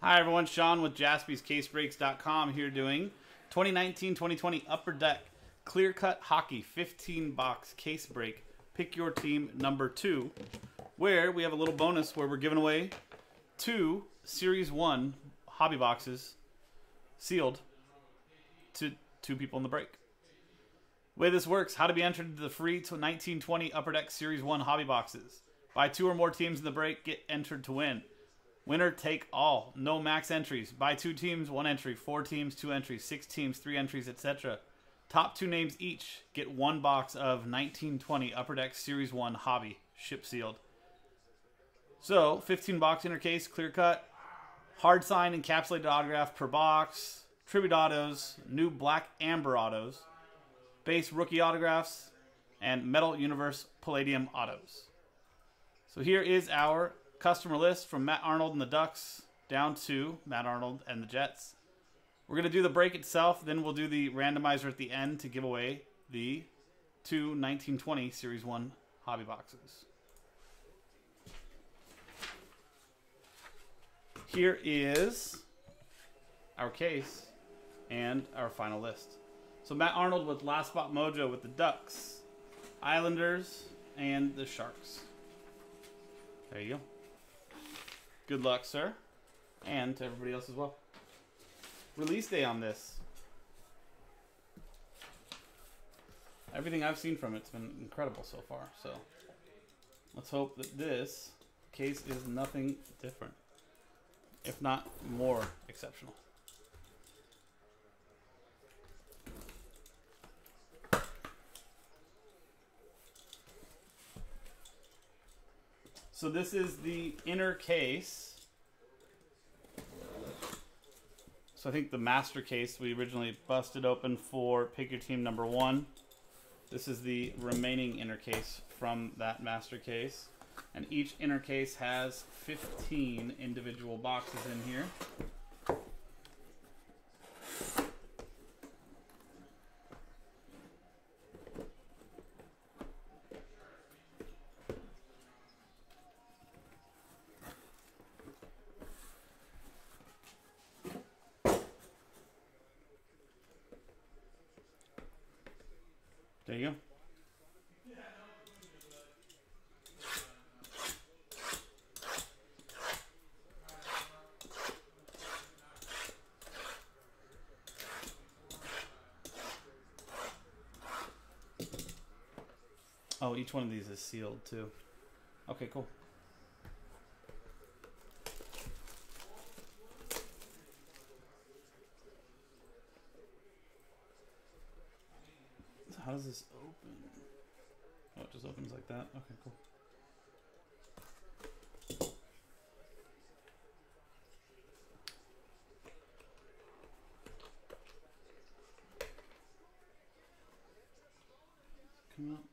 Hi everyone, Sean with jaspyscasebreaks.com here doing 2019-2020 Upper Deck Clear Cut Hockey 15 box case break. Pick your team number 2 where we have a little bonus where we're giving away two Series 1 hobby boxes sealed to two people in the break. Way this works, how to be entered into the free 1920 Upper Deck Series 1 hobby boxes. Buy two or more teams in the break, get entered to win. Winner take all. No max entries. Buy two teams, one entry. Four teams, two entries. Six teams, three entries, etc. Top two names each get one box of 1920 Upper Deck Series 1 Hobby, ship sealed. So, 15 box inner case, clear cut, hard sign encapsulated autograph per box, tribute autos, new black amber autos, base rookie autographs, and metal universe palladium autos. So here is our customer list from Matt Arnold and the Ducks down to Matt Arnold and the Jets. We're going to do the break itself, then we'll do the randomizer at the end to give away the two 1920 Series 1 hobby boxes. Here is our case and our final list. So Matt Arnold with Last Spot Mojo with the Ducks, Islanders, and the Sharks. There you go. Good luck, sir. And to everybody else as well. Release day on this. Everything I've seen from it's been incredible so far. So let's hope that this case is nothing different. If not more exceptional. So this is the inner case. So I think the master case we originally busted open for pick your team number one. This is the remaining inner case from that master case. And each inner case has 15 individual boxes in here. There you go. Oh, each one of these is sealed too. Okay, cool. This open? Oh, it just opens like that? Okay, cool. Come out.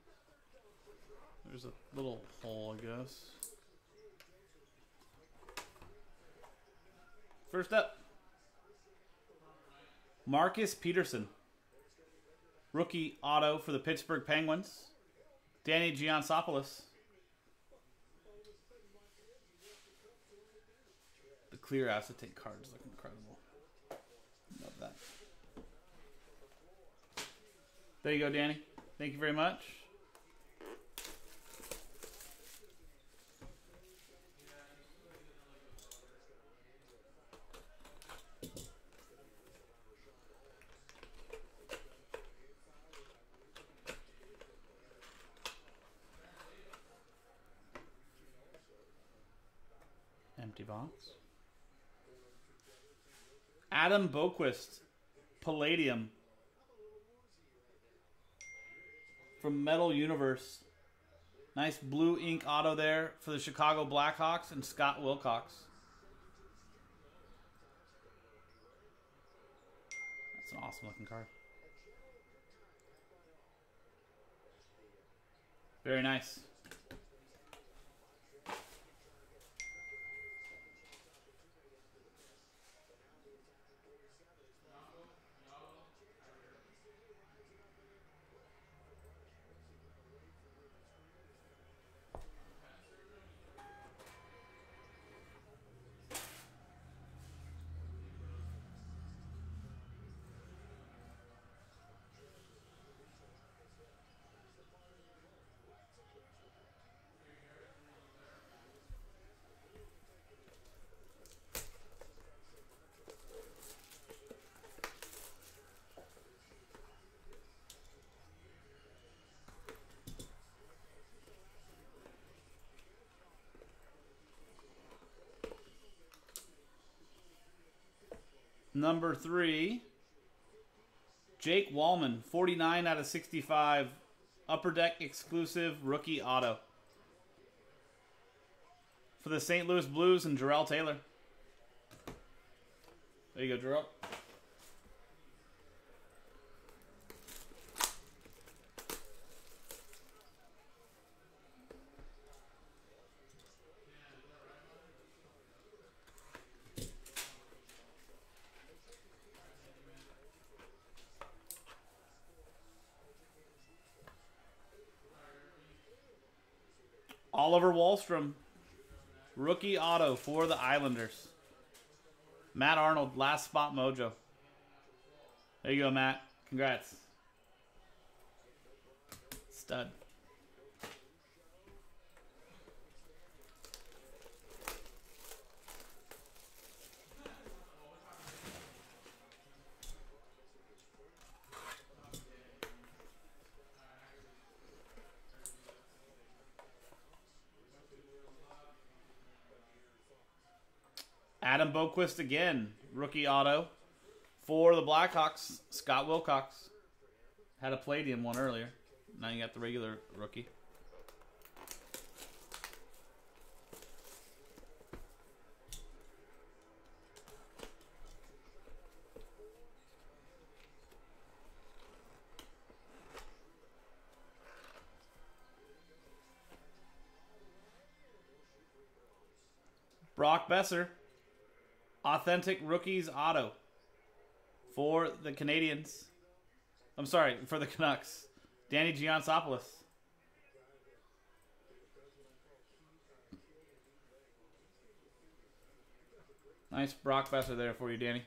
There's a little hole, I guess. First up, Marcus Pettersson. Rookie auto for the Pittsburgh Penguins. Danny Giansopoulos. The clear acetate cards look incredible. Love that. There you go, Danny. Thank you very much. Empty box. Adam Boqvist, Palladium. From Metal Universe. Nice blue ink auto there for the Chicago Blackhawks and Scott Wilcox. That's an awesome looking card. Very nice. Number three, Jake Walman, 49 out of 65. Upper Deck exclusive rookie auto. For the St. Louis Blues and Jarrell Taylor. There you go, Jarrell. Oliver Wahlstrom, rookie auto for the Islanders. Matt Arnold, last spot mojo. There you go, Matt. Congrats. Stud. Adam Boqvist again, rookie auto for the Blackhawks. Scott Wilcox had a Palladium one earlier. Now you got the regular rookie. Brock Boeser, authentic rookies auto for the Canadiens. I'm sorry, for the Canucks. Danny Giansopoulos. Nice Brock Boeser there for you, Danny.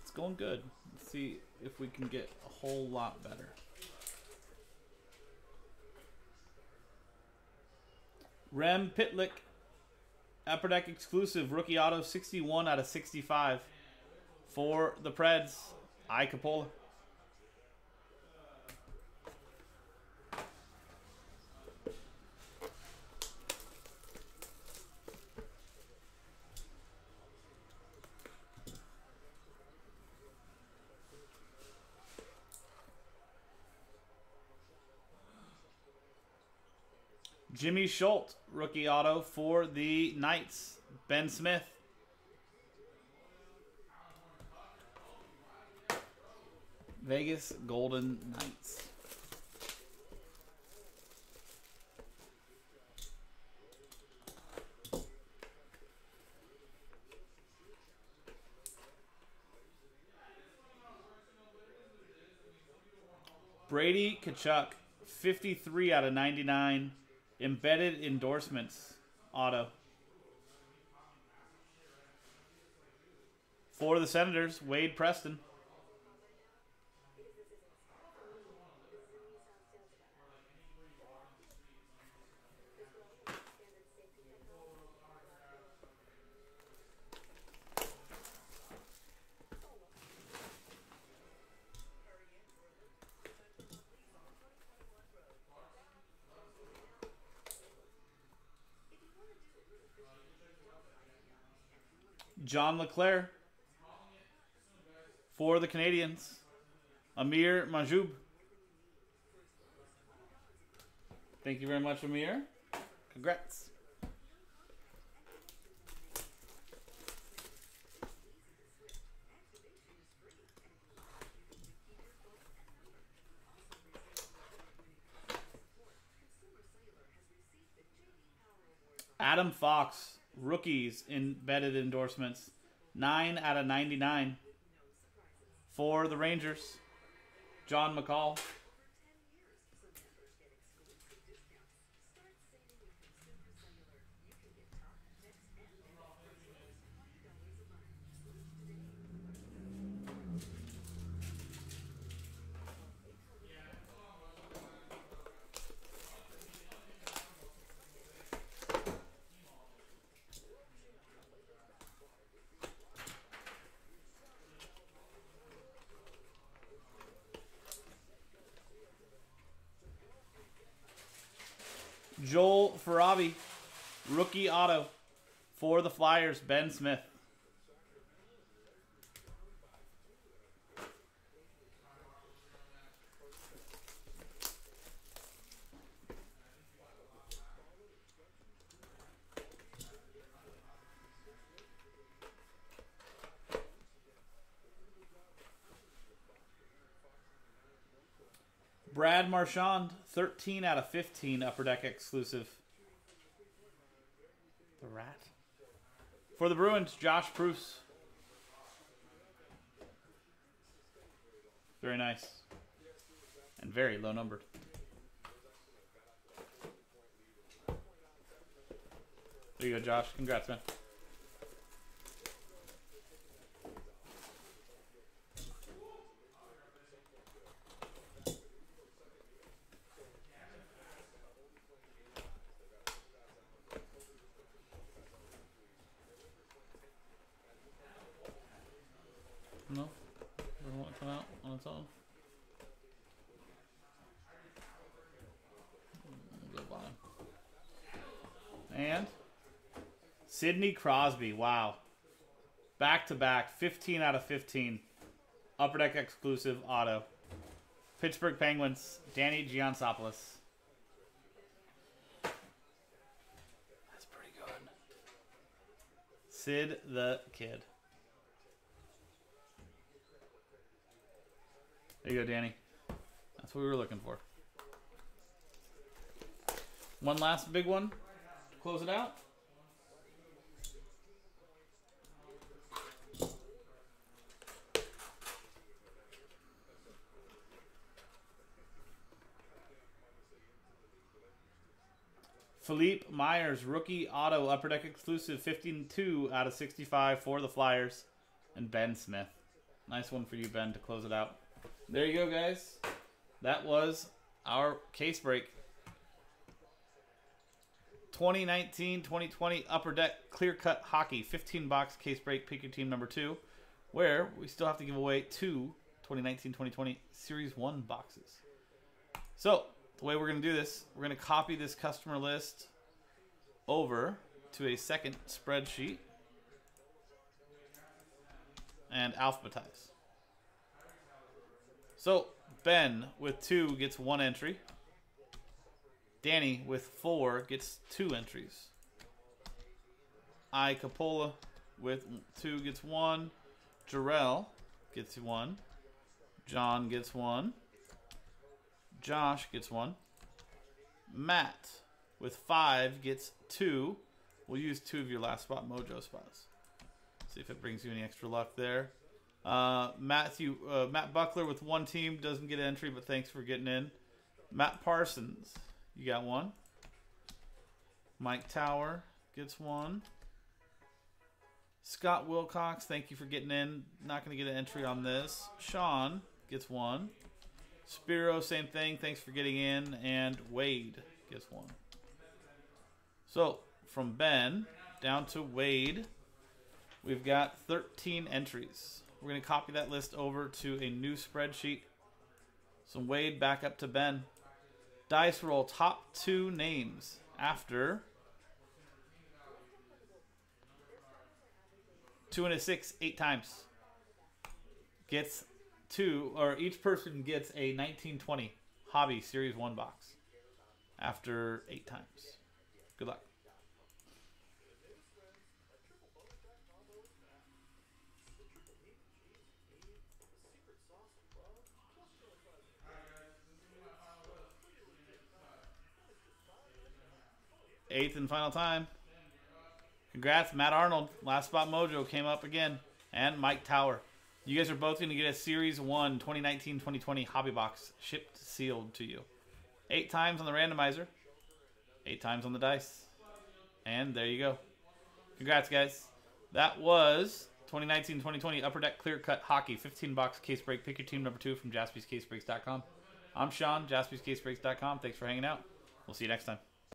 It's going good. Let's see if we can get a whole lot better. Rem Pitlick, Upper Deck exclusive rookie auto, 61 out of 65 for the Preds. I Capola. Jimmy Schuldt, rookie auto for the Knights. Ben Smith. Vegas Golden Knights. Brady Tkachuk, 53 out of 99. Embedded endorsements auto. For the Senators, Wade Preston. John LeClair for the Canadiens. Amir Majoub. Thank you very much, Amir. Congrats. Adam Fox, rookies embedded endorsements. 9 out of 99 for the Rangers. John McCall. Joel Farabee, rookie auto for the Flyers, Ben Smith. Brad Marchand, 13 out of 15 Upper Deck exclusive. The Rat. For the Bruins, Josh Bruce. Very nice. And very low numbered. There you go, Josh. Congrats, man. No? Doesn't want out on? Mm. And Sidney Crosby. Wow. Back to back. 15 out of 15. Upper Deck exclusive auto. Pittsburgh Penguins. Danny Giansopoulos. That's pretty good. Sid the Kid. There you go, Danny. That's what we were looking for. One last big one. Close it out. Philippe Myers, rookie auto upper deck exclusive, 52 out of 65 for the Flyers, and Ben Smith. Nice one for you, Ben, to close it out. There you go, guys. That was our case break. 2019-2020 Upper Deck Clear Cut Hockey 15 box case break. Pick your team number two, where we still have to give away two 2019-2020 Series One boxes. So the way we're going to do this, we're going to copy this customer list over to a second spreadsheet and alphabetize. So Ben with two gets one entry. Danny with four gets two entries. I Capola with two gets one. Jarrell gets one. John gets one. Josh gets one. Matt with five gets two. We'll use two of your last spot mojo spots. See if it brings you any extra luck there. Uh, Matthew uh, Matt Buckler with one team doesn't get entry, but thanks for getting in. Matt Parsons, you got one. Mike Tower gets one. Scott Wilcox, thank you for getting in. Not going to get an entry on this. Sean gets one. Spiro, same thing. Thanks for getting in. And Wade gets one. So from Ben down to Wade, we've got 13 entries. We're going to copy that list over to a new spreadsheet. So Wade back up to Ben. Dice roll top two names after two and a six, eight times. Gets two, or each person gets a 1920 Hobby Series 1 box after eight times. Good luck. Eighth and final time. Congrats, Matt Arnold. Last spot mojo came up again. And Mike Tower. You guys are both going to get a Series 1 2019 2020 Hobby Box shipped sealed to you. Eight times on the randomizer, eight times on the dice. And there you go. Congrats, guys. That was 2019 2020 Upper Deck Clear Cut Hockey 15 box case break. Pick your team number two from jaspyscasebreaks.com. I'm Sean, jaspyscasebreaks.com. Thanks for hanging out. We'll see you next time.